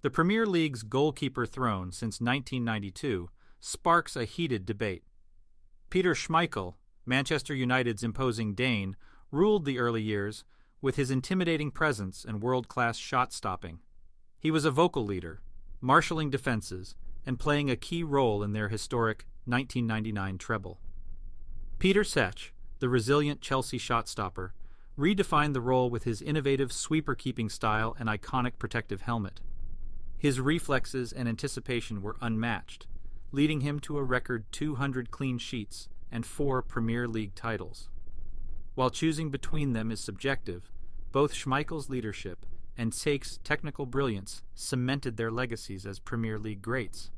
The Premier League's goalkeeper throne since 1992 sparks a heated debate. Peter Schmeichel, Manchester United's imposing Dane, ruled the early years with his intimidating presence and world class shot stopping. He was a vocal leader, marshalling defenses and playing a key role in their historic 1999 treble. Peter Cech, the resilient Chelsea shot stopper, redefined the role with his innovative sweeper keeping style and iconic protective helmet. His reflexes and anticipation were unmatched, leading him to a record 200 clean sheets and four Premier League titles. While choosing between them is subjective, both Schmeichel's leadership and Cech's technical brilliance cemented their legacies as Premier League greats.